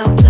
no